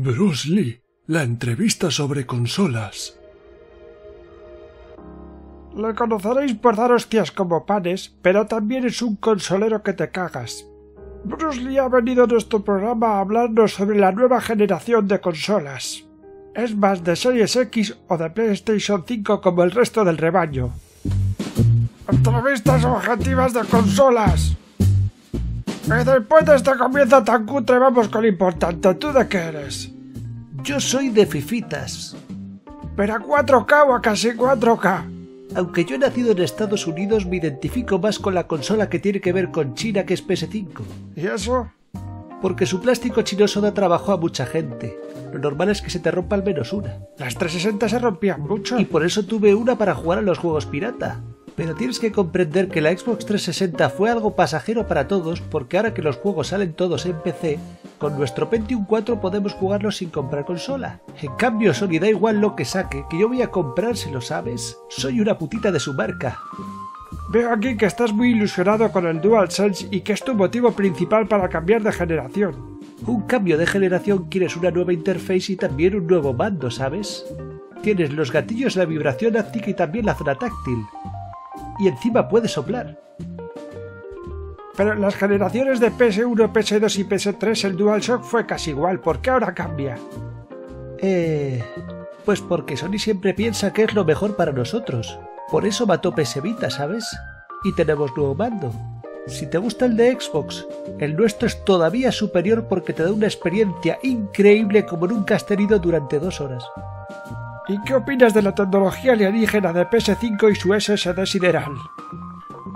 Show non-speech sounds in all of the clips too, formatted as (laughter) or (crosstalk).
Bruce Lee, la entrevista sobre consolas. Le conoceréis por dar hostias como panes, pero también es un consolero que te cagas. Bruce Lee ha venido a nuestro programa a hablarnos sobre la nueva generación de consolas. Es más de Series X o de PlayStation 5 como el resto del rebaño. Entrevistas objetivas de consolas. Y después de este comienzo tan cutre vamos con lo importante. ¿Tú de qué eres? Yo soy de Fifitas. ¿Pero a 4K o a casi 4K? Aunque yo he nacido en Estados Unidos, me identifico más con la consola que tiene que ver con China que es PS5. ¿Y eso? Porque su plástico chinoso da trabajo a mucha gente. Lo normal es que se te rompa al menos una. Las 360 se rompían mucho. Y por eso tuve una para jugar a los juegos pirata. Pero tienes que comprender que la Xbox 360 fue algo pasajero para todos porque ahora que los juegos salen todos en PC, con nuestro Pentium 4 podemos jugarlos sin comprar consola. En cambio, Sony da igual lo que saque, que yo voy a comprárselo, ¿sabes? Soy una putita de su marca. Veo aquí que estás muy ilusionado con el DualSense y que es tu motivo principal para cambiar de generación. Un cambio de generación quieres una nueva interface y también un nuevo mando, ¿sabes? Tienes los gatillos, la vibración áptica y también la zona táctil y encima puede soplar. Pero en las generaciones de PS1, PS2 y PS3 el DualShock fue casi igual. ¿Por qué ahora cambia? Eh... Pues porque Sony siempre piensa que es lo mejor para nosotros. Por eso mató PS Vita, ¿sabes? Y tenemos nuevo mando. Si te gusta el de Xbox, el nuestro es todavía superior porque te da una experiencia increíble como nunca has tenido durante dos horas. ¿Y qué opinas de la tecnología alienígena de PS5 y su SSD sideral?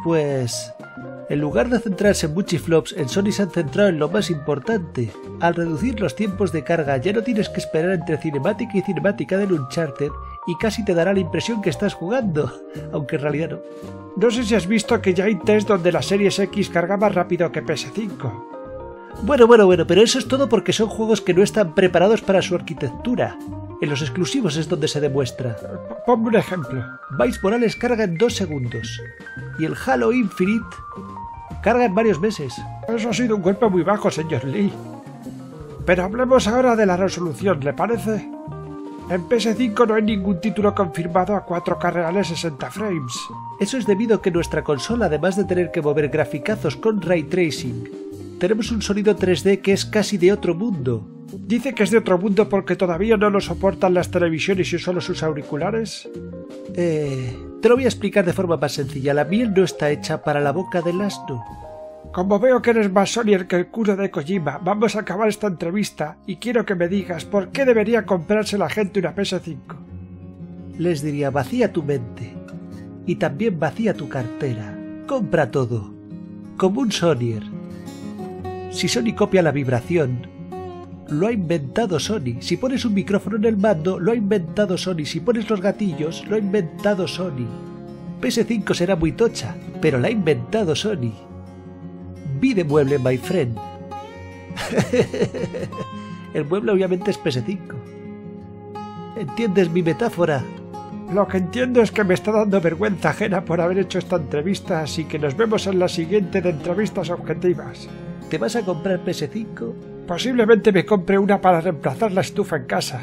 Pues... En lugar de centrarse en flops, en Sony se han centrado en lo más importante. Al reducir los tiempos de carga ya no tienes que esperar entre cinemática y cinemática del Uncharted y casi te dará la impresión que estás jugando, (laughs) aunque en realidad no. No sé si has visto que ya hay test donde la Series X carga más rápido que PS5. Bueno, bueno, bueno, pero eso es todo porque son juegos que no están preparados para su arquitectura. En los exclusivos es donde se demuestra. Ponme un ejemplo. Vice Morales carga en dos segundos. Y el Halo Infinite carga en varios meses. Eso ha sido un golpe muy bajo, señor Lee. Pero hablemos ahora de la resolución, ¿le parece? En PS5 no hay ningún título confirmado a 4K reales 60 frames. Eso es debido a que nuestra consola, además de tener que mover graficazos con ray tracing, tenemos un sonido 3D que es casi de otro mundo. ¿Dice que es de otro mundo porque todavía no lo soportan las televisiones y solo sus auriculares? Eh, te lo voy a explicar de forma más sencilla. La miel no está hecha para la boca del asno. Como veo que eres más Sonier que el culo de Kojima, vamos a acabar esta entrevista y quiero que me digas por qué debería comprarse la gente una PS5. Les diría, vacía tu mente y también vacía tu cartera. Compra todo, como un Sonier. Si Sony copia la vibración, lo ha inventado Sony. Si pones un micrófono en el mando, lo ha inventado Sony. Si pones los gatillos, lo ha inventado Sony. PS5 será muy tocha, pero la ha inventado Sony. Vide mueble, my friend. (laughs) el mueble obviamente es PS5. ¿Entiendes mi metáfora? Lo que entiendo es que me está dando vergüenza ajena por haber hecho esta entrevista, así que nos vemos en la siguiente de entrevistas objetivas. ¿Te vas a comprar PS5? Posiblemente me compre una para reemplazar la estufa en casa.